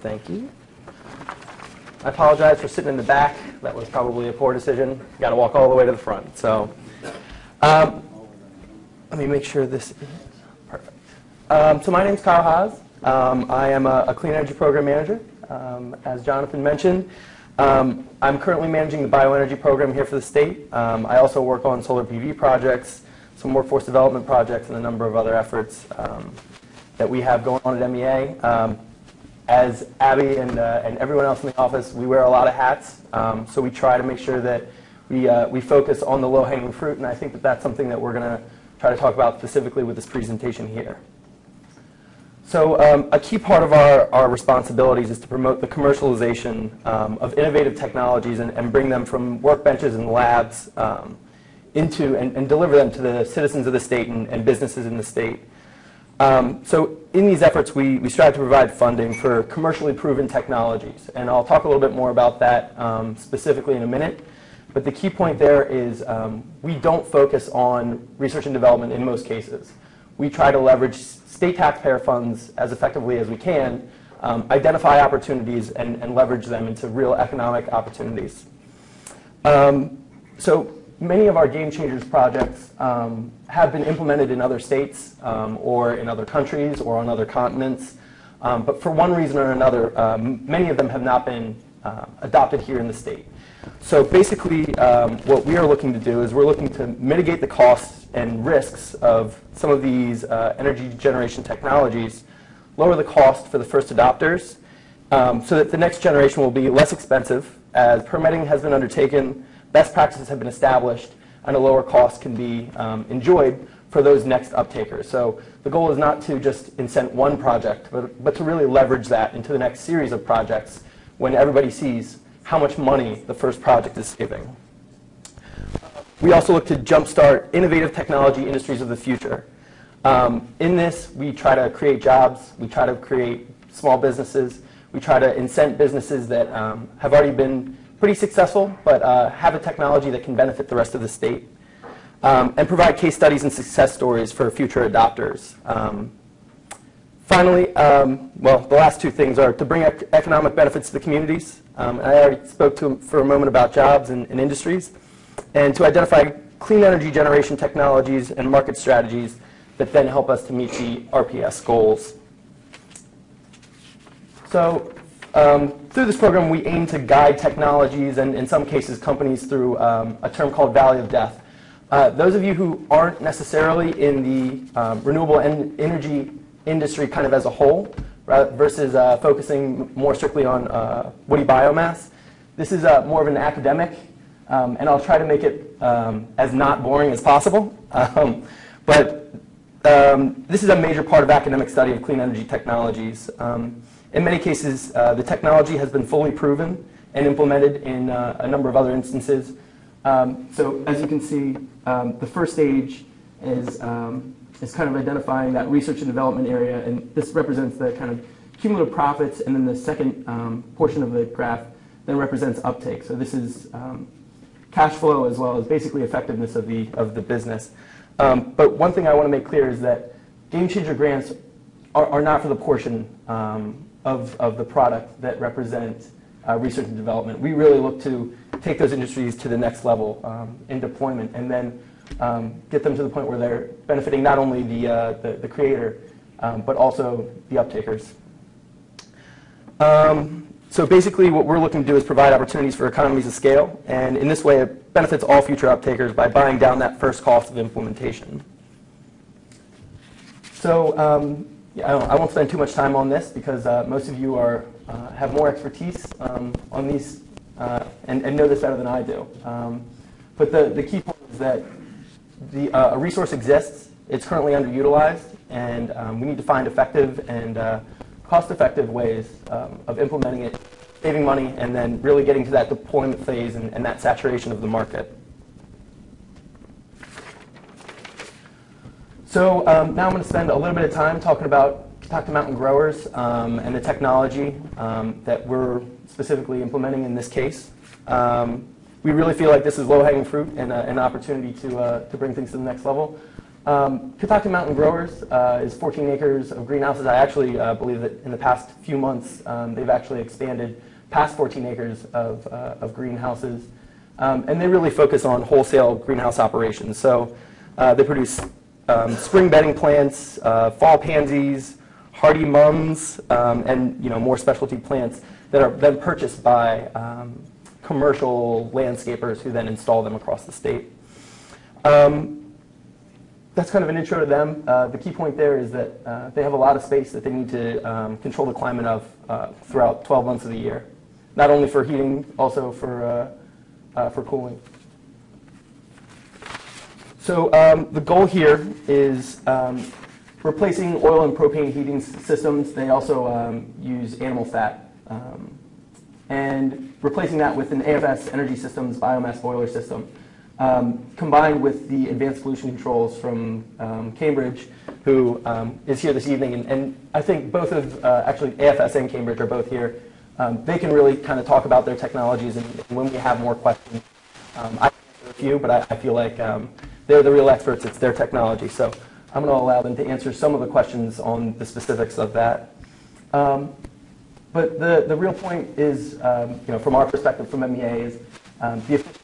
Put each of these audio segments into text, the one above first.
Thank you. I apologize for sitting in the back. That was probably a poor decision. Got to walk all the way to the front. So, um, let me make sure this is perfect. Um, so my name is Kyle Haas. Um, I am a, a, clean energy program manager. Um, as Jonathan mentioned, um, I'm currently managing the bioenergy program here for the state. Um, I also work on solar PV projects, some workforce development projects, and a number of other efforts that we have going on at MEA as Abby and, uh, and everyone else in the office, we wear a lot of hats. Um, so we try to make sure that we, uh, we focus on the low-hanging fruit, and I think that that's something that we're going to try to talk about specifically with this presentation here. So um, a key part of our, our responsibilities is to promote the commercialization um, of innovative technologies and, and, bring them from workbenches and labs um, into and, and, deliver them to the citizens of the state and, and businesses in the state. Um, so in these efforts, we, we strive to provide funding for commercially proven technologies. And I'll talk a little bit more about that um, specifically in a minute. But the key point there is um, we don't focus on research and development in most cases. We try to leverage state taxpayer funds as effectively as we can, um, identify opportunities, and, and, leverage them into real economic opportunities. Um, so many of our Game Changers projects um, have been implemented in other states um, or in other countries or on other continents. Um, but for one reason or another, um, many of them have not been uh, adopted here in the state. So basically, um, what we are looking to do is we're looking to mitigate the costs and risks of some of these uh, energy generation technologies, lower the cost for the first adopters, um, so that the next generation will be less expensive as permitting has been undertaken, best practices have been established, and a lower cost can be um, enjoyed for those next uptakers. So the goal is not to just incent one project, but, but to really leverage that into the next series of projects when everybody sees how much money the first project is giving. We also look to jumpstart innovative technology industries of the future. Um, in this, we try to create jobs, we try to create small businesses, we try to incent businesses that um, have already been pretty successful, but uh, have a technology that can benefit the rest of the state. Um, and provide case studies and success stories for future adopters. Um, finally, um, well, the last two things are to bring ec economic benefits to the communities. Um, I already spoke to for a moment about jobs and, and industries. And to identify clean energy generation technologies and market strategies that then help us to meet the RPS goals. So um, through this program, we aim to guide technologies and, in some cases, companies through um, a term called Valley of Death. Uh, those of you who aren't necessarily in the um, renewable en energy industry kind of as a whole, rather, versus uh, focusing more strictly on uh, woody biomass, this is uh, more of an academic, um, and I'll try to make it um, as not boring as possible. Um, but this is a major part of academic study of clean energy technologies. In many cases, uh, the technology has been fully proven and implemented in uh, a number of other instances. Um, so as you can see, um, the first stage is, um, is kind of identifying that research and development area, and this represents the kind of cumulative profits, and then the second um, portion of the graph then represents uptake. So this is um, cash flow as well as basically effectiveness of the, of the business. Um, but one thing I want to make clear is that game changer grants are, are not for the portion um, of, of the product that represent uh, research and development. We really look to take those industries to the next level um, in deployment and then um, get them to the point where they're benefiting not only the, uh, the, the, creator, um, but also the uptakers. Um, so basically what we're looking to do is provide opportunities for economies of scale, and in this way it benefits all future uptakers by buying down that first cost of implementation. So um, yeah, I, won't spend too much time on this because uh, most of you are, uh, have more expertise um, on these uh, and, and, know this better than I do. Um, but the, the key point is that the, uh, a resource exists, it's currently underutilized, and um, we need to find effective and uh, cost-effective ways um, of implementing it, saving money, and then really getting to that deployment phase and, and that saturation of the market. So um, now I'm going to spend a little bit of time talking about Catoctin Mountain growers um, and the technology um, that we're specifically implementing in this case. Um, we really feel like this is low-hanging fruit and uh, an opportunity to, uh, to bring things to the next level. Um, Catoctin Mountain Growers uh, is 14 acres of greenhouses. I actually uh, believe that in the past few months, um, they've actually expanded past 14 acres of, uh, of greenhouses. Um, and they really focus on wholesale greenhouse operations. So uh, they produce um, spring bedding plants, uh, fall pansies, hardy mums, um, and you know more specialty plants that are then purchased by um, commercial landscapers who then install them across the state. Um, that's kind of an intro to them. Uh, the key point there is that uh, they have a lot of space that they need to um, control the climate of uh, throughout 12 months of the year, not only for heating, also for, uh, uh, for cooling. So um, the goal here is um, replacing oil and propane heating systems. They also um, use animal fat. Um, and replacing that with an AFS Energy Systems biomass boiler system, um, combined with the advanced pollution controls from um, Cambridge, who is here this evening. And, and I think both of, uh, actually AFS and Cambridge are both here. They can really kind of talk about their technologies, and, when we have more questions, I answer a few, but I, I feel like they're the real experts. It's their technology. So I'm going to allow them to answer some of the questions on the specifics of that. Um, but the, the real point is, um, you know, from our perspective, from MEA, is um, the efficiency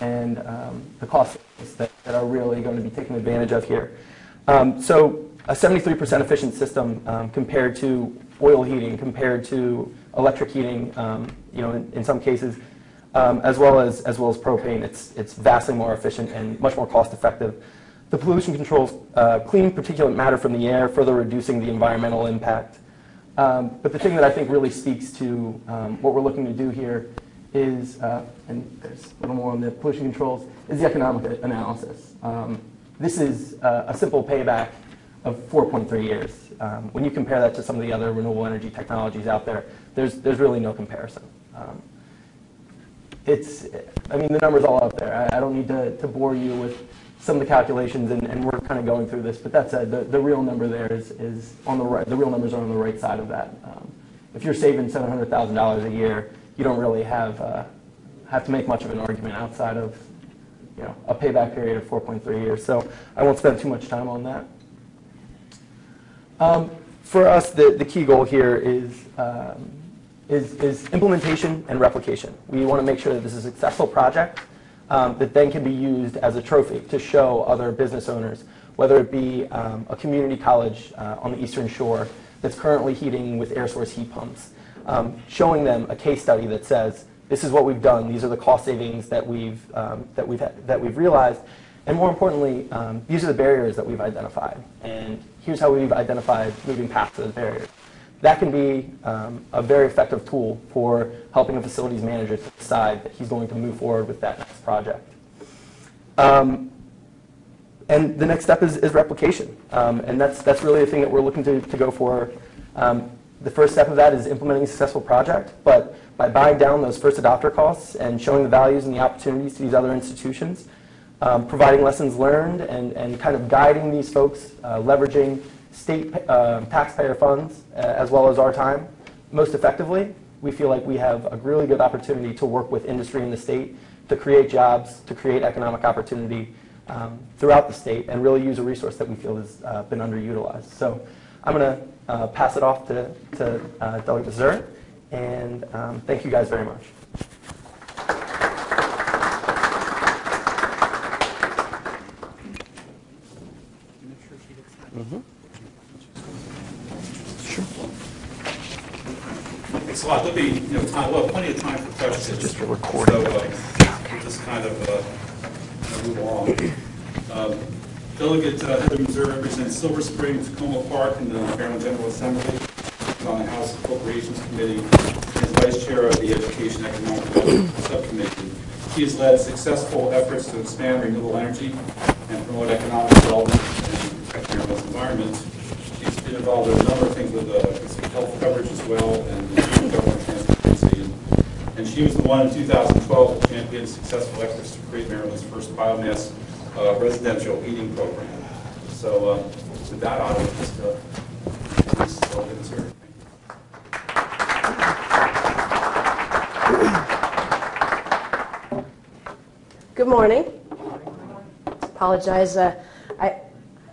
and um, the costs that, that are really going to be taken advantage of here. Um, so a 73% efficient system um, compared to oil heating, compared to electric heating, you know, in, in some cases, um, as well as as well as propane, it's it's vastly more efficient and much more cost effective. The pollution controls uh, clean particulate matter from the air, further reducing the environmental impact. Um, but the thing that I think really speaks to um, what we're looking to do here is, uh, and there's a little more on the pollution controls, is the economic analysis. Um, this is uh, a simple payback of 4.3 years. Um, when you compare that to some of the other renewable energy technologies out there, there's, there's really no comparison. It's, I mean, the number's all out there. I, I don't need to, to bore you with some of the calculations, and, and we're kind of going through this. But that said, the, the real number there is, is on the right. The real numbers are on the right side of that. Um, if you're saving seven hundred thousand dollars a year, you don't really have uh, have to make much of an argument outside of you know a payback period of 4.3 years. So I won't spend too much time on that. Um, for us, the, the key goal here is, um, is, is implementation and replication. We want to make sure that this is a successful project um, that then can be used as a trophy to show other business owners, whether it be um, a community college uh, on the Eastern Shore that's currently heating with air source heat pumps, um, showing them a case study that says, this is what we've done, these are the cost savings that we've, um, that we've, that we've realized, and more importantly, um, these are the barriers that we've identified. And here's how we've identified moving past those barriers. That can be um, a very effective tool for helping a facilities manager to decide that he's going to move forward with that next project. Um, and the next step is, is replication. Um, and that's, that's really the thing that we're looking to, to go for. Um, the first step of that is implementing a successful project, but by buying down those first adopter costs and showing the values and the opportunities to these other institutions, um, providing lessons learned and, and kind of guiding these folks, uh, leveraging state uh, taxpayer funds uh, as well as our time most effectively, we feel like we have a really good opportunity to work with industry in the state to create jobs, to create economic opportunity um, throughout the state, and really use a resource that we feel has uh, been underutilized. So I'm going to uh, pass it off to, to uh, Delegate Mizeur, and um, thank you guys very much. A lot. There'll be, you know, time, well, plenty of time for questions. just a recording. So, uh, we'll just kind of, uh, move along. Um, Delegate uh, Heather Mizeur represents Silver Spring, Takoma Park in the Maryland General Assembly, is on the House Appropriations Committee, and is Vice Chair of the Education Economic Development Subcommittee. She has led successful efforts to expand renewable energy and promote economic development and protect Maryland's environment. She's been involved in a number of things with uh, health coverage as well and. And- And she was the one in 2012 that championed successful efforts to create Maryland's first biomass uh, residential heating program. So uh, with that, I'll just, uh, please, Delegate Mizeur. Good morning. Apologize, uh, I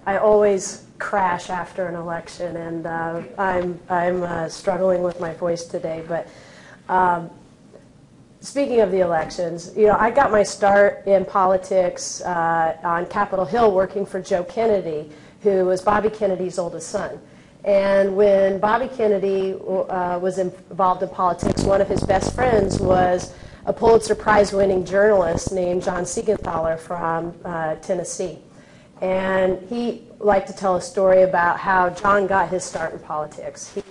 I always crash after an election, and uh, I'm, I'm uh, struggling with my voice today. But um, speaking of the elections, you know, I got my start in politics uh, on Capitol Hill working for Joe Kennedy, who was Bobby Kennedy's oldest son. And when Bobby Kennedy uh, was involved in politics, one of his best friends was a Pulitzer Prize winning journalist named John Siegenthaler from uh, Tennessee. And he liked to tell a story about how John got his start in politics. He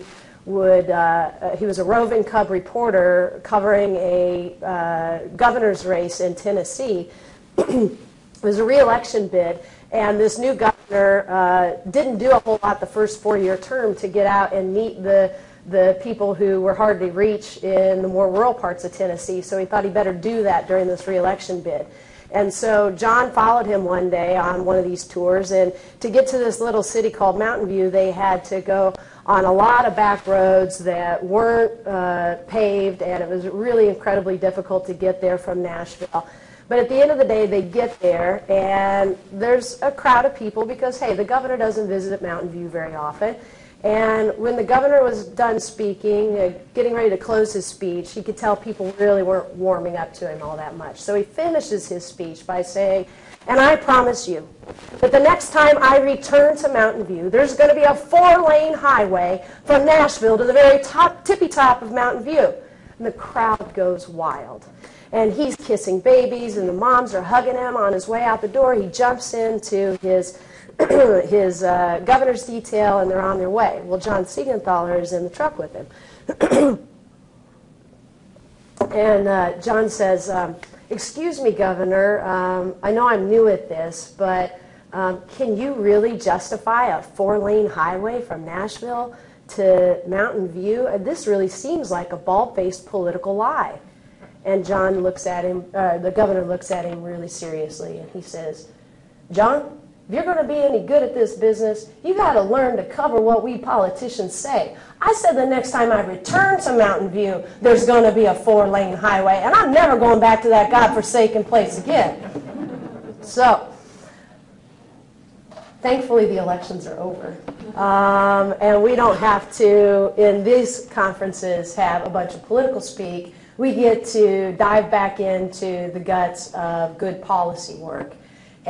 would, uh, uh he was a roving cub reporter covering a uh, governor's race in Tennessee. it was a reelection bid, and this new governor uh, didn't do a whole lot the first four-year term to get out and meet the the people who were hard to reach in the more rural parts of Tennessee, so he thought he better do that during this reelection bid. And so John followed him one day on one of these tours, and to get to this little city called Mountain View, they had to go on a lot of back roads that weren't uh, paved, and it was really incredibly difficult to get there from Nashville. But at the end of the day, they get there, and there's a crowd of people because, hey, the governor doesn't visit Mountain View very often. And when the governor was done speaking, uh, getting ready to close his speech, he could tell people really weren't warming up to him all that much. So he finishes his speech by saying, and I promise you that the next time I return to Mountain View, there's going to be a four-lane highway from Nashville to the very top, tippy top of Mountain View. And the crowd goes wild. And he's kissing babies, and the moms are hugging him on his way out the door. He jumps into his his uh, governor's detail, and they're on their way. Well, John Siegenthaler is in the truck with him. and uh, John says, um, Excuse me, Governor, um, I know I'm new at this, but um, can you really justify a four lane highway from Nashville to Mountain View? This really seems like a bald faced political lie. And John looks at him, uh, the governor looks at him really seriously, and he says, John, if you're going to be any good at this business, you got to learn to cover what we politicians say. I said the next time I return to Mountain View, there's going to be a four lane highway, and I'm never going back to that godforsaken place again. So, thankfully, the elections are over. Um, and we don't have to, in these conferences, have a bunch of political speak. We get to dive back into the guts of good policy work.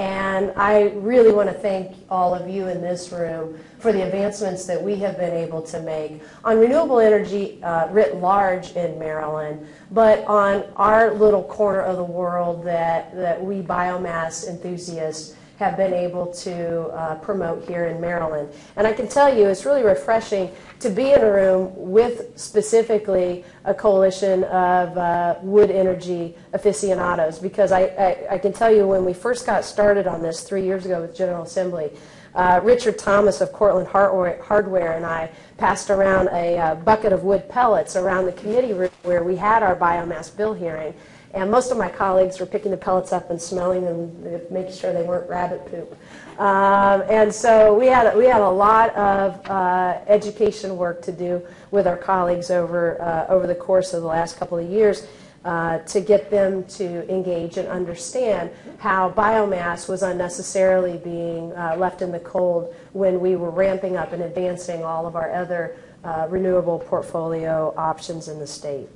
And I really want to thank all of you in this room for the advancements that we have been able to make on renewable energy uh, writ large in Maryland, but on our little corner of the world that, that we biomass enthusiasts have been able to uh, promote here in Maryland. And I can tell you, it's really refreshing to be in a room with specifically a coalition of uh, wood energy aficionados because I, I, I, can tell you when we first got started on this three years ago with General Assembly, uh, Richard Thomas of Cortland Hardware and I passed around a uh, bucket of wood pellets around the committee room where we had our biomass bill hearing. And most of my colleagues were picking the pellets up and smelling them, making sure they weren't rabbit poop. Um, and so we had, we had a lot of uh, education work to do with our colleagues over, uh, over the course of the last couple of years uh, to get them to engage and understand how biomass was unnecessarily being uh, left in the cold when we were ramping up and advancing all of our other uh, renewable portfolio options in the state.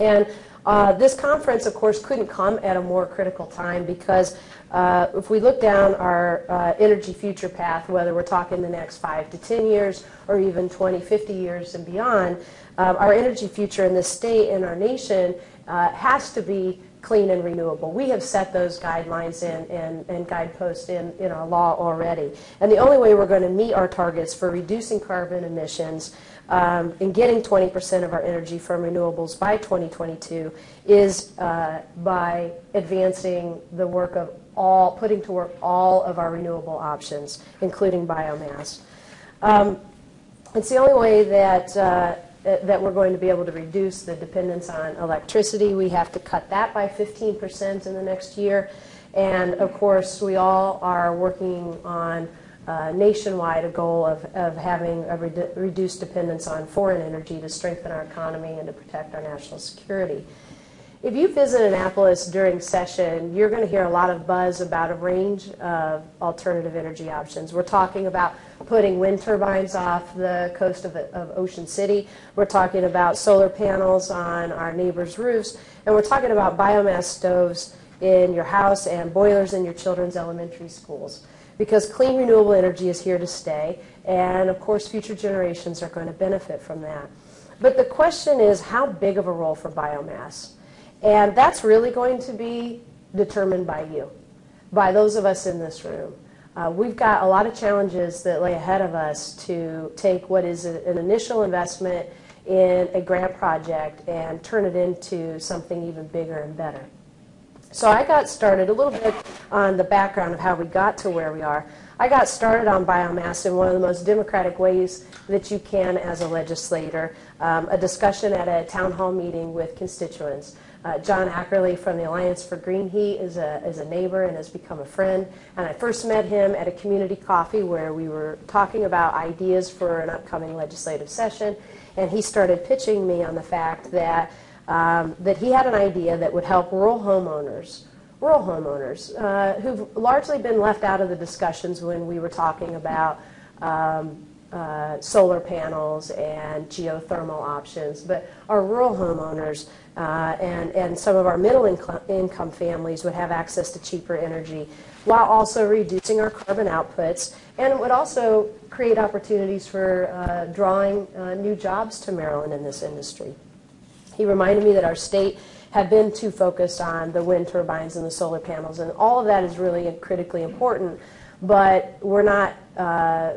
And uh, this conference, of course, couldn't come at a more critical time because uh, if we look down our uh, energy future path, whether we're talking the next five to 10 years or even 20, 50 years and beyond, uh, our energy future in this state and our nation uh, has to be clean and renewable. We have set those guidelines and, and, guideposts in, in our law already. And the only way we're going to meet our targets for reducing carbon emissions um, and getting 20% of our energy from renewables by 2022 is uh, by advancing the work of all, putting to work all of our renewable options, including biomass. Um, it's the only way that, uh, that we're going to be able to reduce the dependence on electricity. We have to cut that by 15% in the next year. And of course, we all are working on uh, nationwide a goal of, of having a redu reduced dependence on foreign energy to strengthen our economy and to protect our national security. If you visit Annapolis during session, you're going to hear a lot of buzz about a range of alternative energy options. We're talking about putting wind turbines off the coast of, of Ocean City. We're talking about solar panels on our neighbors' roofs. And we're talking about biomass stoves in your house and boilers in your children's elementary schools. Because clean renewable energy is here to stay. And of course, future generations are going to benefit from that. But the question is how big of a role for biomass? And that's really going to be determined by you, by those of us in this room. Uh, we've got a lot of challenges that lay ahead of us to take what is a, an initial investment in a grant project and turn it into something even bigger and better. So I got started a little bit on the background of how we got to where we are. I got started on biomass in one of the most democratic ways that you can as a legislator, um, a discussion at a town hall meeting with constituents. Uh, John Ackerley from the Alliance for Green Heat is a, is a neighbor and has become a friend. And I first met him at a community coffee where we were talking about ideas for an upcoming legislative session. And he started pitching me on the fact that, um, that he had an idea that would help rural homeowners, rural homeowners uh, who've largely been left out of the discussions when we were talking about um, uh, solar panels and geothermal options, but our rural homeowners uh, and, and some of our middle income, income families would have access to cheaper energy while also reducing our carbon outputs and would also create opportunities for uh, drawing uh, new jobs to Maryland in this industry. He reminded me that our state had been too focused on the wind turbines and the solar panels, and all of that is really critically important, but we're not uh,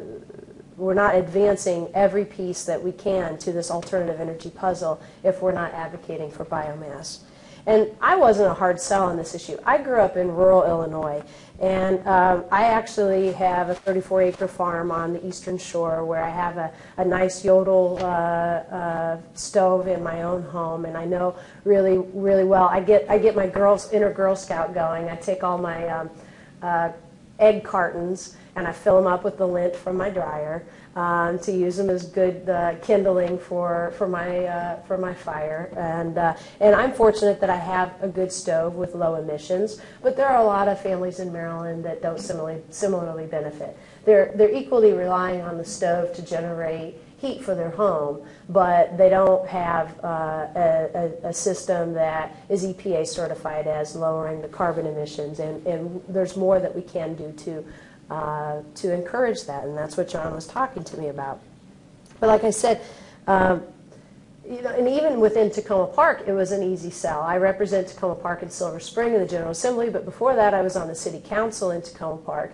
we're not advancing every piece that we can to this alternative energy puzzle if we're not advocating for biomass. And I wasn't a hard sell on this issue. I grew up in rural Illinois, and um, I actually have a 34 acre farm on the eastern shore where I have a, a nice Jotul uh, uh, stove in my own home, and I know really, really well. I get, I get my girls, inner Girl Scout going. I take all my um, uh, egg cartons and I fill them up with the lint from my dryer um, to use them as good uh, kindling for, for, my, uh, for my fire. And, uh, and I'm fortunate that I have a good stove with low emissions, but there are a lot of families in Maryland that don't similarly, similarly benefit. They're, they're equally relying on the stove to generate heat for their home, but they don't have uh, a, a, system that is EPA certified as lowering the carbon emissions. And, and there's more that we can do to uh, to encourage that, and that's what John was talking to me about. But like I said, um, you know, and even within Takoma Park, it was an easy sell. I represent Takoma Park in Silver Spring in the General Assembly, but before that, I was on the City Council in Takoma Park.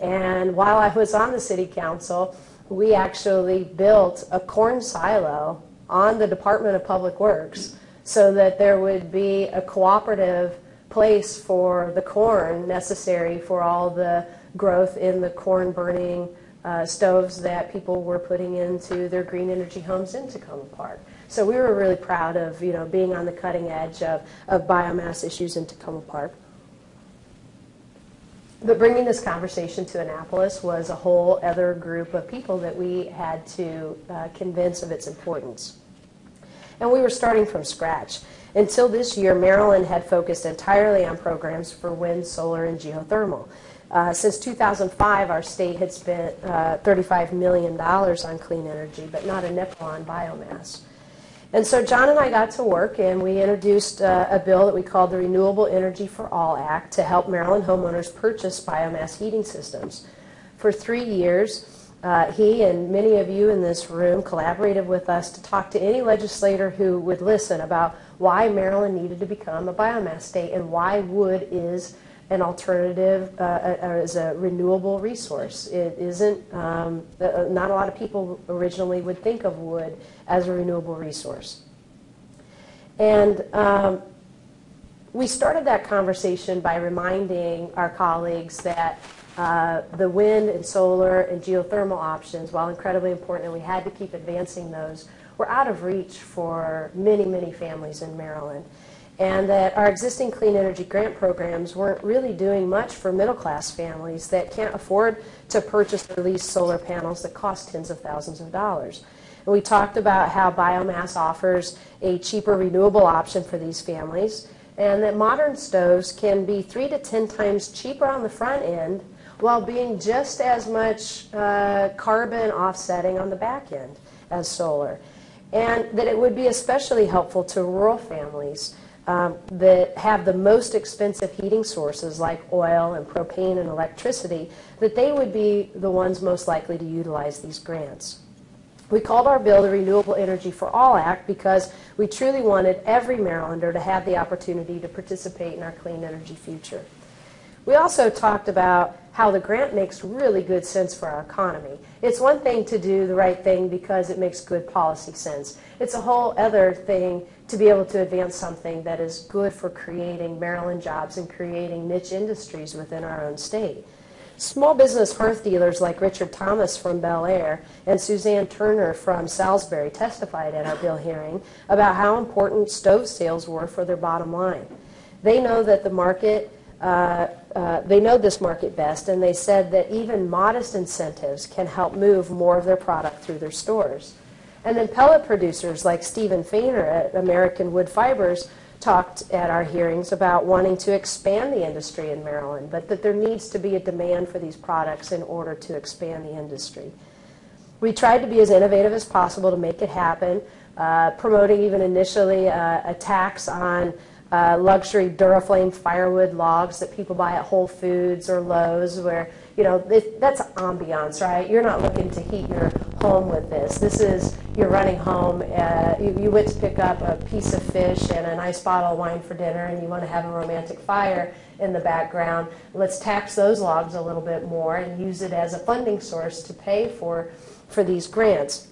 And while I was on the City Council, we actually built a corn silo on the Department of Public Works so that there would be a cooperative place for the corn necessary for all the growth in the corn burning uh, stoves that people were putting into their green energy homes in Takoma Park. So we were really proud of you know being on the cutting edge of, of biomass issues in Takoma Park. But bringing this conversation to Annapolis was a whole other group of people that we had to uh, convince of its importance. And we were starting from scratch. Until this year, Maryland had focused entirely on programs for wind, solar, and geothermal. Uh, since 2005, our state had spent uh, $35 million on clean energy, but not a nickel on biomass. And so John and I got to work, and we introduced uh, a bill that we called the Renewable Energy for All Act to help Maryland homeowners purchase biomass heating systems. For three years, uh, he and many of you in this room collaborated with us to talk to any legislator who would listen about why Maryland needed to become a biomass state and why wood is an alternative uh, uh, as a renewable resource. It isn't, um, uh, not a lot of people originally would think of wood as a renewable resource. And um, we started that conversation by reminding our colleagues that uh, the wind and solar and geothermal options, while incredibly important and we had to keep advancing those, were out of reach for many, many families in Maryland and that our existing clean energy grant programs weren't really doing much for middle class families that can't afford to purchase or lease solar panels that cost tens of thousands of dollars. And we talked about how biomass offers a cheaper renewable option for these families. and that modern stoves can be three to 10 times cheaper on the front end while being just as much uh, carbon offsetting on the back end as solar. And that it would be especially helpful to rural families um, that have the most expensive heating sources like oil and propane and electricity, that they would be the ones most likely to utilize these grants. We called our bill the Renewable Energy for All Act because we truly wanted every Marylander to have the opportunity to participate in our clean energy future. We also talked about how the grant makes really good sense for our economy. It's one thing to do the right thing because it makes good policy sense. It's a whole other thing to be able to advance something that is good for creating Maryland jobs and creating niche industries within our own state. Small business hearth dealers like Richard Thomas from Bel Air and Suzanne Turner from Salisbury testified at our bill hearing about how important stove sales were for their bottom line. They know that the market uh, uh, they know this market best, and they said that even modest incentives can help move more of their product through their stores. And then pellet producers like Stephen Fainer at American Wood Fibers talked at our hearings about wanting to expand the industry in Maryland, but that there needs to be a demand for these products in order to expand the industry. We tried to be as innovative as possible to make it happen, uh, promoting even initially uh, a tax on uh, luxury Duraflame firewood logs that people buy at Whole Foods or Lowe's, where you know it, that's ambiance, right? You're not looking to heat your home with this. This is you're running home. Uh, you, you went to pick up a piece of fish and a nice bottle of wine for dinner, and you want to have a romantic fire in the background. Let's tax those logs a little bit more and use it as a funding source to pay for for these grants.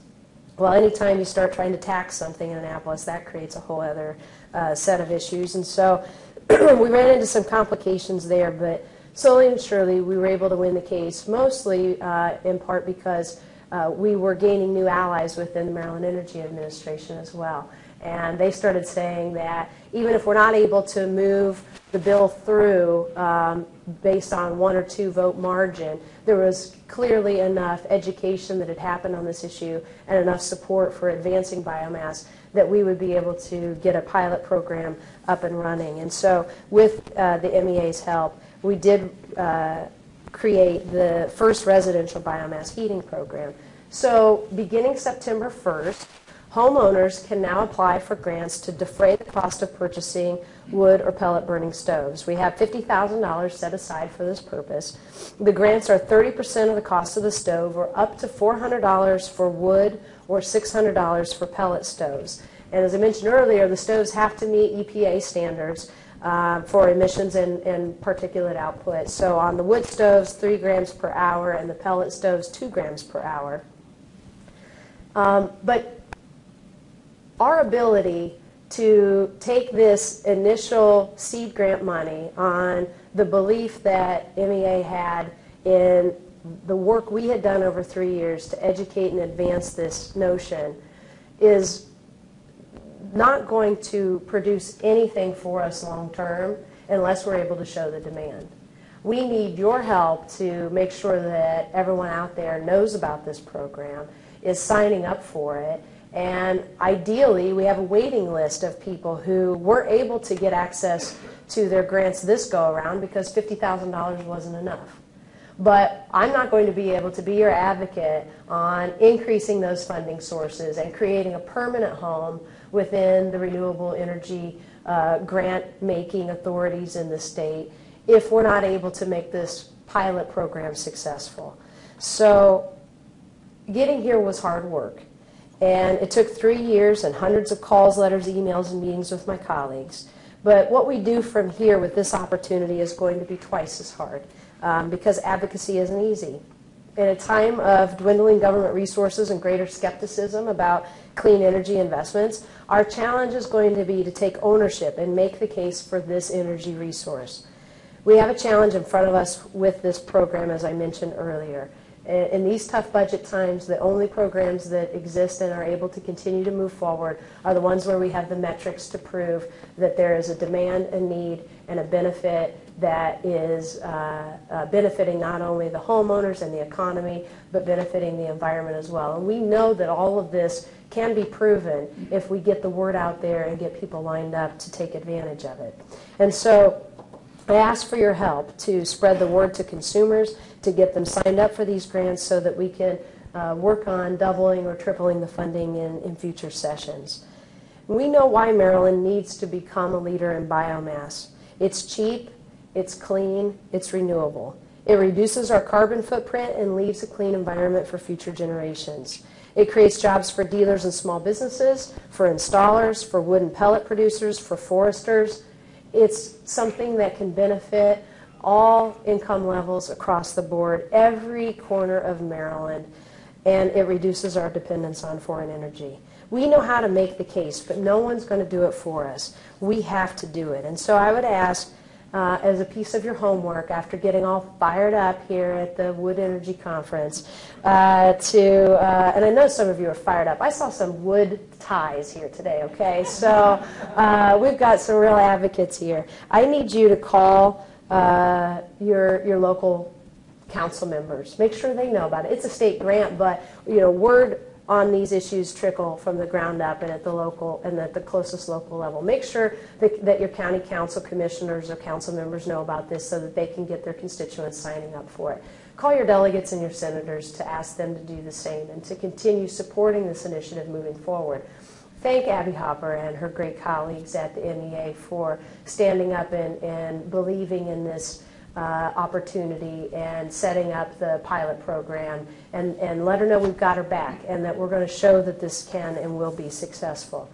Well, anytime you start trying to tax something in Annapolis, that creates a whole other uh, set of issues. And so we ran into some complications there, but slowly and surely we were able to win the case, mostly uh, in part because uh, we were gaining new allies within the Maryland Energy Administration as well. And they started saying that even if we're not able to move the bill through um, based on one or two vote margin, there was clearly enough education that had happened on this issue and enough support for advancing biomass that we would be able to get a pilot program up and running. And so with uh, the MEA's help, we did uh, create the first residential biomass heating program. So beginning September 1st, homeowners can now apply for grants to defray the cost of purchasing wood or pellet burning stoves. We have $50,000 set aside for this purpose. The grants are 30% of the cost of the stove or up to $400 for wood or $600 for pellet stoves. And as I mentioned earlier, the stoves have to meet EPA standards uh, for emissions and, and particulate output. So on the wood stoves, 3 grams per hour, and the pellet stoves, 2 grams per hour. Um, but our ability to take this initial seed grant money on the belief that MEA had in the work we had done over three years to educate and advance this notion is not going to produce anything for us long term unless we're able to show the demand. We need your help to make sure that everyone out there knows about this program, is signing up for it, and ideally we have a waiting list of people who were able to get access to their grants this go around because $50,000 wasn't enough. But I'm not going to be able to be your advocate on increasing those funding sources and creating a permanent home within the renewable energy uh, grant making authorities in the state if we're not able to make this pilot program successful. So getting here was hard work. And it took three years and hundreds of calls, letters, emails, and meetings with my colleagues. But what we do from here with this opportunity is going to be twice as hard um, because advocacy isn't easy. In a time of dwindling government resources and greater skepticism about clean energy investments, our challenge is going to be to take ownership and make the case for this energy resource. We have a challenge in front of us with this program, as I mentioned earlier. In these tough budget times, the only programs that exist and are able to continue to move forward are the ones where we have the metrics to prove that there is a demand, a need, and a benefit that is uh, uh, benefiting not only the homeowners and the economy, but benefiting the environment as well. And we know that all of this can be proven if we get the word out there and get people lined up to take advantage of it. And so I ask for your help to spread the word to consumers, to get them signed up for these grants so that we can uh, work on doubling or tripling the funding in, in future sessions. We know why Maryland needs to become a leader in biomass. It's cheap, it's clean, it's renewable. It reduces our carbon footprint and leaves a clean environment for future generations. It creates jobs for dealers and small businesses, for installers, for wood and pellet producers, for foresters. It's something that can benefit all income levels across the board, every corner of Maryland, and it reduces our dependence on foreign energy. We know how to make the case, but no one's going to do it for us. We have to do it. And so I would ask, uh, as a piece of your homework, after getting all fired up here at the Wood Energy Conference, uh, to, uh, and I know some of you are fired up. I saw some wood ties here today, okay? So uh, we've got some real advocates here. I need you to call uh, your, your local council members. Make sure they know about it. It's a state grant, but, you know, word on these issues trickle from the ground up and at the local and at the closest local level. Make sure that, that your county council commissioners or council members know about this so that they can get their constituents signing up for it. Call your delegates and your senators to ask them to do the same and to continue supporting this initiative moving forward. Thank Abby Hopper and her great colleagues at the MEA for standing up and, and believing in this uh, opportunity and setting up the pilot program and, and let her know we've got her back and that we're going to show that this can and will be successful.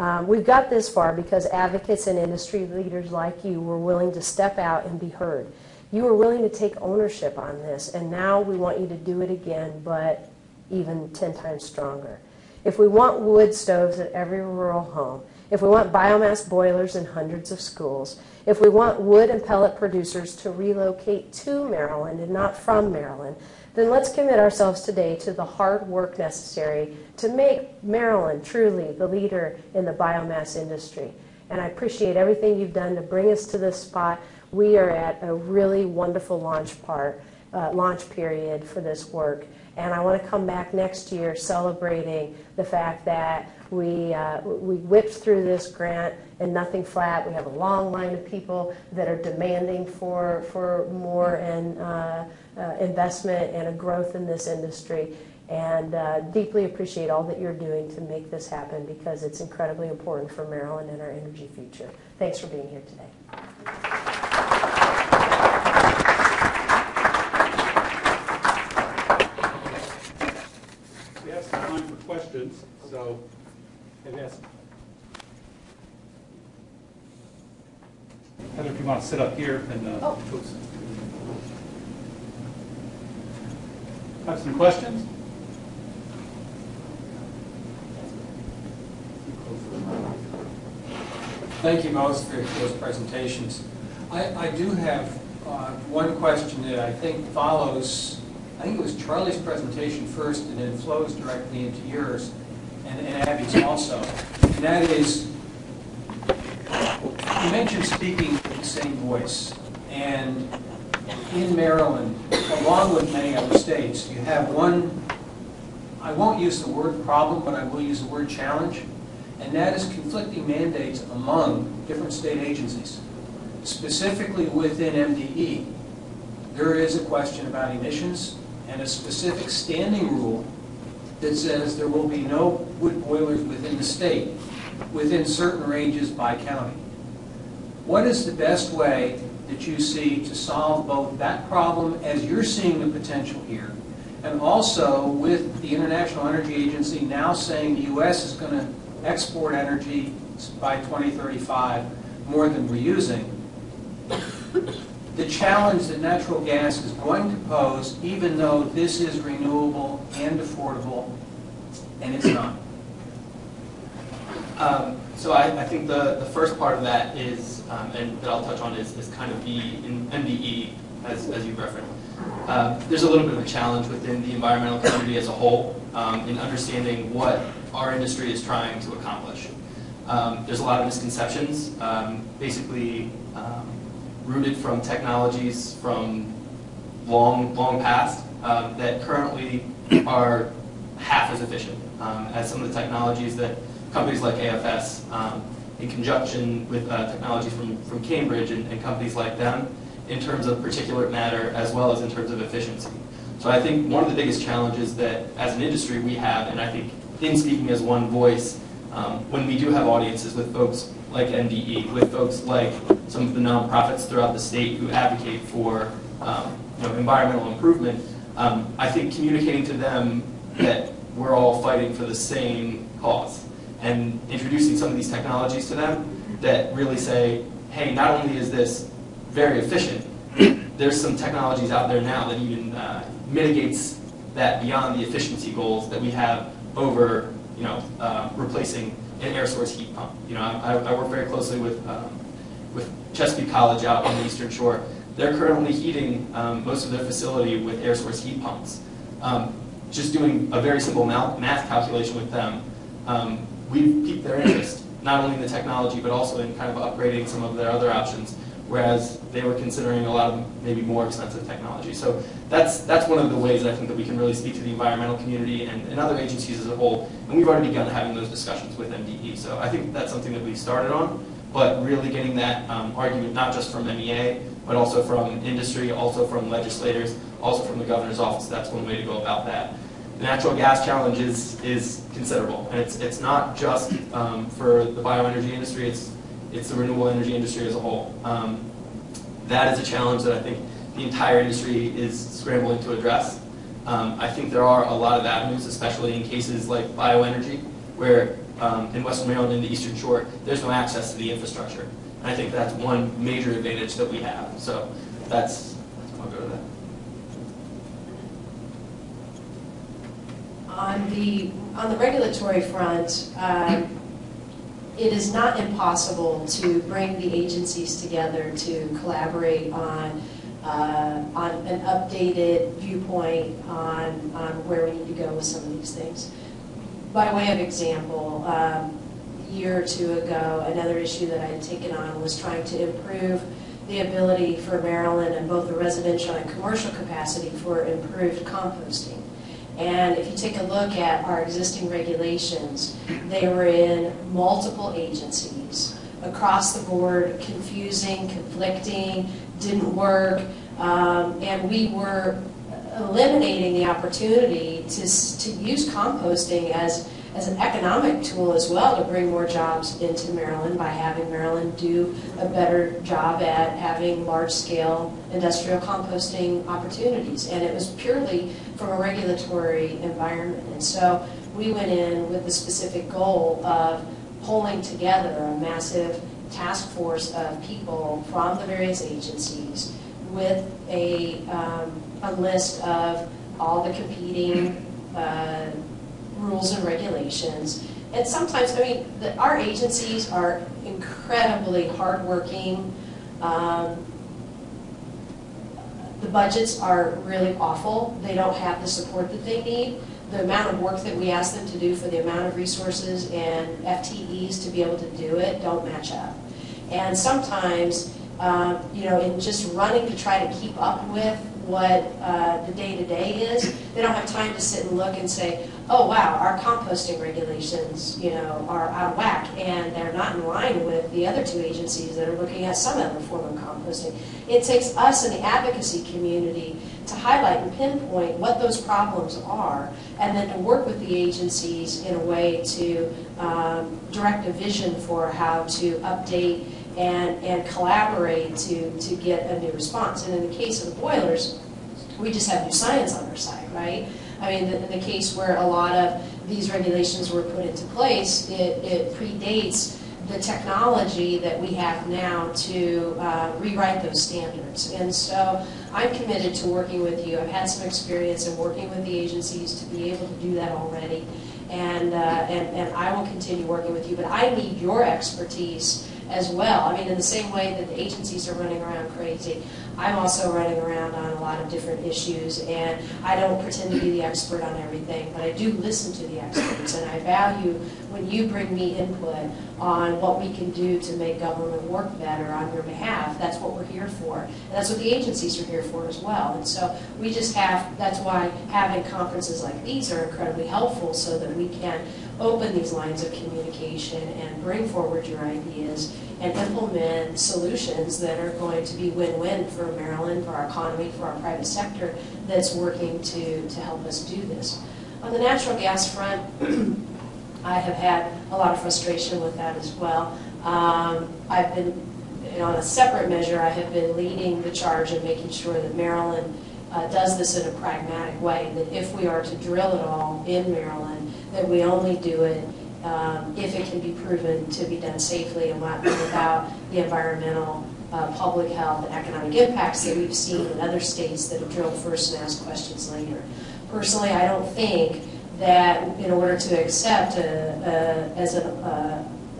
Um, we've got this far because advocates and industry leaders like you were willing to step out and be heard. You were willing to take ownership on this, and now we want you to do it again, but even 10 times stronger. If we want wood stoves at every rural home, if we want biomass boilers in hundreds of schools, if we want wood and pellet producers to relocate to Maryland and not from Maryland, then let's commit ourselves today to the hard work necessary to make Maryland truly the leader in the biomass industry. And I appreciate everything you've done to bring us to this spot. We are at a really wonderful launch part, uh, launch period for this work. And I want to come back next year celebrating the fact that we, uh, we whipped through this grant and nothing flat. We have a long line of people that are demanding for, for more and uh, uh, investment and a growth in this industry. And uh, deeply appreciate all that you're doing to make this happen because it's incredibly important for Maryland and our energy future. Thanks for being here today. We have some time for questions, so, yes. Heather, if you want to sit up here and, uh, Oh. have some questions? Thank you most for those presentations. I, I do have uh, one question that I think follows, I think it was Charlie's presentation first and then flows directly into yours and and Abby's also. And that is, you mentioned speaking with the same voice. And in Maryland, along with many other states, you have one, I won't use the word problem, but I will use the word challenge and that is conflicting mandates among different state agencies. Specifically within MDE, there is a question about emissions and a specific standing rule that says there will be no wood boilers within the state within certain ranges by county. What is the best way that you see to solve both that problem as you're seeing the potential here, and also with the International Energy Agency now saying the U.S. is going to export energy by 2035 more than we're using, the challenge that natural gas is going to pose, even though this is renewable and affordable, and it's not. Um, So I, I think the, the first part of that is, um, and that I'll touch on is, is kind of the MDE, as, as you referenced. uh, there's a little bit of a challenge within the environmental community as a whole um, in understanding what our industry is trying to accomplish. Um, There's a lot of misconceptions, um, basically um, rooted from technologies from long, long past um, that currently are half as efficient um, as some of the technologies that companies like AFS, um, in conjunction with uh, technologies from, from Cambridge and, and companies like them, in terms of particulate matter as well as in terms of efficiency. So I think one of the biggest challenges that as an industry we have, and I think in speaking as one voice, um, when we do have audiences with folks like MDE, with folks like some of the nonprofits throughout the state who advocate for um, you know, environmental improvement, um, I think communicating to them that we're all fighting for the same cause and introducing some of these technologies to them that really say, hey, not only is this very efficient, there's some technologies out there now that even uh, mitigates that beyond the efficiency goals that we have over, you know, uh, replacing an air source heat pump. You know, I, I work very closely with, um, with Chesapeake College out on the Eastern Shore. They're currently heating um, most of their facility with air source heat pumps. Um, just doing a very simple math, calculation with them, um, we've piqued their interest, not only in the technology, but also in kind of upgrading some of their other options, whereas they were considering a lot of maybe more expensive technology. So that's, that's one of the ways I think that we can really speak to the environmental community and, and other agencies as a whole. And we've already begun having those discussions with MDE. So I think that's something that we started on, but really getting that um, argument not just from MEA, but also from industry, also from legislators, also from the governor's office. That's one way to go about that. The natural gas challenge is, is considerable, and it's, it's not just um, for the bioenergy industry, it's, it's the renewable energy industry as a whole. Um, that is a challenge that I think the entire industry is scrambling to address. Um, I think there are a lot of avenues, especially in cases like bioenergy, where um, in Western Maryland and the Eastern Shore, there's no access to the infrastructure. And I think that's one major advantage that we have. So that's, I'll go to that. On the, on the regulatory front, um, it is not impossible to bring the agencies together to collaborate on, uh, on an updated viewpoint on, on where we need to go with some of these things. By way of example, um, a year or two ago, another issue that I had taken on was trying to improve the ability for Maryland in both the residential and commercial capacity for improved composting. And if you take a look at our existing regulations, they were in multiple agencies, across the board, confusing, conflicting, didn't work, um, and we were eliminating the opportunity to, to use composting as, as an economic tool as well to bring more jobs into Maryland by having Maryland do a better job at having large-scale industrial composting opportunities. And it was purely from a regulatory environment. And so we went in with the specific goal of pulling together a massive task force of people from the various agencies with a, um, a list of all the competing uh, rules and regulations. And sometimes, I mean, the, our agencies are incredibly hardworking. Um, the budgets are really awful. They don't have the support that they need. The amount of work that we ask them to do for the amount of resources and FTEs to be able to do it don't match up. And sometimes, um, you know, in just running to try to keep up with what uh, the day-to-day is, they don't have time to sit and look and say, oh, wow, our composting regulations, you know, are out of whack, and they're not in line with the other two agencies that are looking at some other form of composting. It takes us in the advocacy community to highlight and pinpoint what those problems are, and then to work with the agencies in a way to um, direct a vision for how to update and, and collaborate to, to get a new response. And in the case of the boilers, we just have new science on our side, right? I mean, in the case where a lot of these regulations were put into place, it, it predates the technology that we have now to uh, rewrite those standards. And so I'm committed to working with you. I've had some experience in working with the agencies to be able to do that already. And, uh, and, and I will continue working with you. But I need your expertise as well. I mean, in the same way that the agencies are running around crazy, I'm also running around on a lot of different issues, and I don't pretend to be the expert on everything, but I do listen to the experts, and I value when you bring me input on what we can do to make government work better on your behalf. That's what we're here for, and that's what the agencies are here for as well. And so we just have, that's why having conferences like these are incredibly helpful, so that we can open these lines of communication and bring forward your ideas and implement solutions that are going to be win-win for Maryland, for our economy, for our private sector that's working to, to help us do this. On the natural gas front, I have had a lot of frustration with that as well. Um, I've been, you know, on a separate measure, I have been leading the charge of making sure that Maryland uh, does this in a pragmatic way, that if we are to drill it all in Maryland, that we only do it um, if it can be proven to be done safely and without the environmental, uh, public health, and economic impacts that we've seen in other states that have drilled first and asked questions later. Personally, I don't think that in order to accept a, a, as a,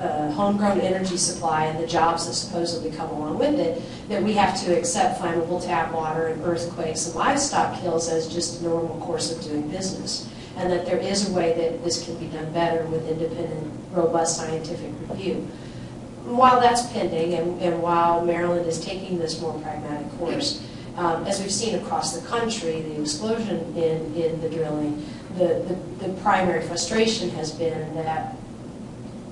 a, a homegrown energy supply and the jobs that supposedly come along with it, that we have to accept flammable tap water and earthquakes and livestock kills as just a normal course of doing business. And that there is a way that this can be done better with independent, robust scientific review. While that's pending, and, and while Maryland is taking this more pragmatic course, um, as we've seen across the country, the explosion in, in the drilling, the, the, the primary frustration has been that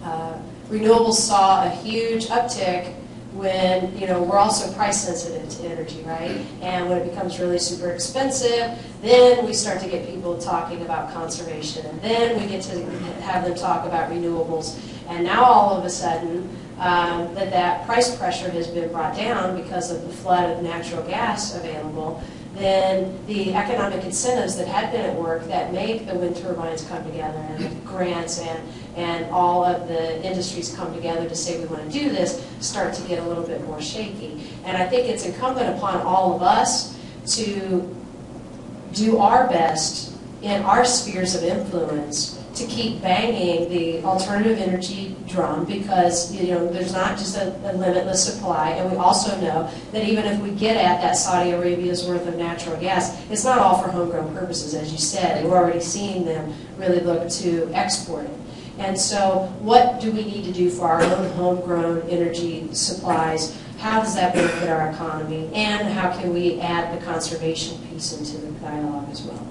uh, renewables saw a huge uptick when, you know, we're also price sensitive to energy, right? And when it becomes really super expensive, then we start to get people talking about conservation, and then we get to have them talk about renewables. And now all of a sudden, um, that that price pressure has been brought down because of the flood of natural gas available, then the economic incentives that had been at work that make the wind turbines come together and grants and, and all of the industries come together to say we want to do this start to get a little bit more shaky. And I think it's incumbent upon all of us to do our best in our spheres of influence to keep banging the alternative energy drum because you know there's not just a, a, limitless supply. And we also know that even if we get at that Saudi Arabia's worth of natural gas it's not all for homegrown purposes as you said. We're already seeing them really look to export it and so what do we need to do for our own homegrown energy supplies? How does that benefit our economy? And how can we add the conservation piece into the dialogue as well?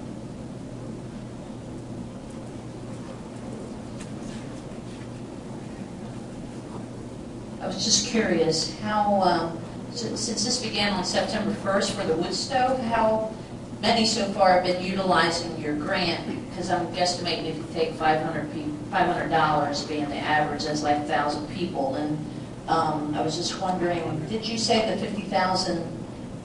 I was just curious, how, um, since since this began on September 1st for the wood stove, how many so far have been utilizing your grant? Because I'm guesstimating if you take 500 people, $500 being the average, that's like 1,000 people. And um, I was just wondering, did you say the 50,000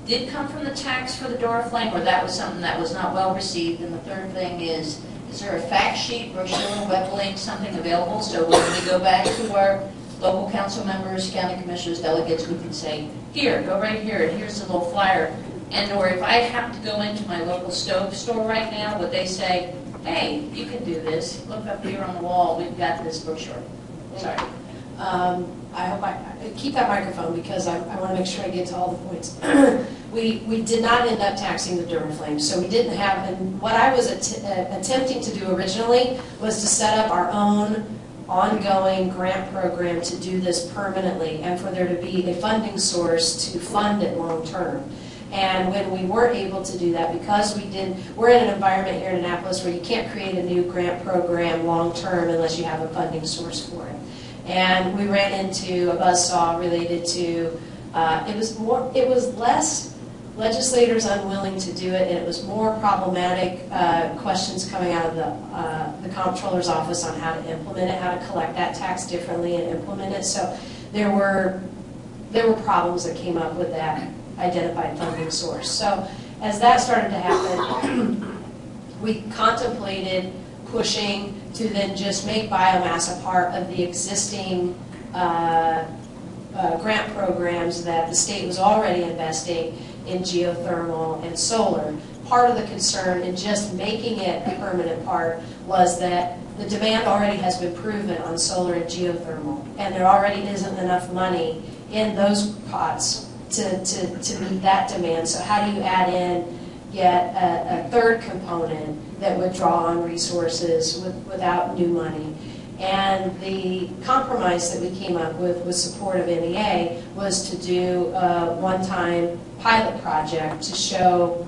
did come from the tax for the Duraflame, or that was something that was not well received? And the third thing is, is there a fact sheet, brochure, web link, something available? So when we go back to our local council members, county commissioners, delegates, we can say, here, go right here, and here's the little flyer. And or if I have to go into my local stove store right now, would they say, hey, you can do this, look up here on the wall, we've got this brochure. Sorry. Um, I hope I, I- keep that microphone because I, I want to make sure I get to all the points. We, we did not end up taxing the Duraflame, so we didn't have, and what I was att- uh, attempting to do originally was to set up our own ongoing grant program to do this permanently and for there to be a funding source to fund it long-term. And when we weren't able to do that, because we did, we're in an environment here in Annapolis where you can't create a new grant program long-term unless you have a funding source for it. And we ran into a buzzsaw related to, uh, it was more, it was less legislators unwilling to do it, and it was more problematic uh, questions coming out of the, uh, the comptroller's office on how to implement it, how to collect that tax differently and implement it. So there were, there were problems that came up with that identified funding source. So as that started to happen, we contemplated pushing to then just make biomass a part of the existing uh, uh, grant programs that the state was already investing in geothermal and solar. Part of the concern in just making it a permanent part was that the demand already has been proven on solar and geothermal, and there already isn't enough money in those pots to, to, to meet that demand. So how do you add in yet a, a third component that would draw on resources with, without new money? And the compromise that we came up with, with support of MEA, was to do a one-time pilot project to show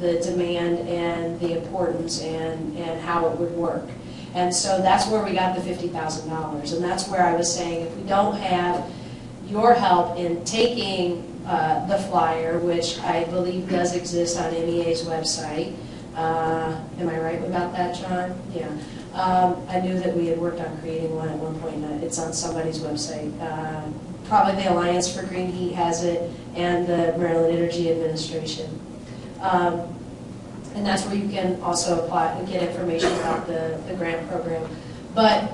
the demand and the importance and, and how it would work. And so that's where we got the fifty thousand dollars, and that's where I was saying, if we don't have your help in taking uh, the flyer, which I believe does exist on MEA's website, uh, am I right about that, John? Yeah. Um, I knew that we had worked on creating one at one point, it's on somebody's website. Uh, Probably the Alliance for Green Heat has it, and the Maryland Energy Administration. Um, and that's where you can also apply and get information about the, the grant program. But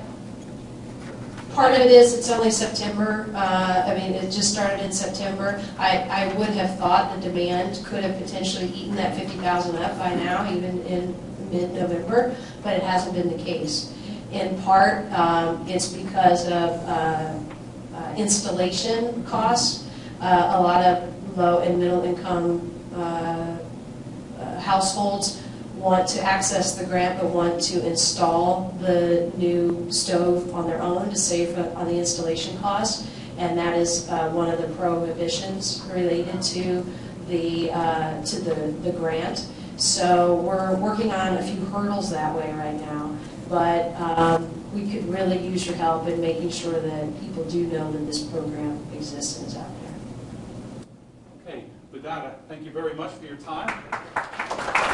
part of it is, it's only September, uh, I mean, it just started in September. I, I would have thought the demand could have potentially eaten that fifty thousand up by now, even in mid-November, but it hasn't been the case. In part, um, it's because of, uh, uh, installation costs. Uh, a lot of low and middle income, uh, uh, households want to access the grant but want to install the new stove on their own to save on the installation cost. And that is uh, one of the prohibitions related to the, uh, to the, the grant. So we're working on a few hurdles that way right now. But um, we could really use your help in making sure that people do know that this program exists and is out there. Okay, with that, I thank you very much for your time.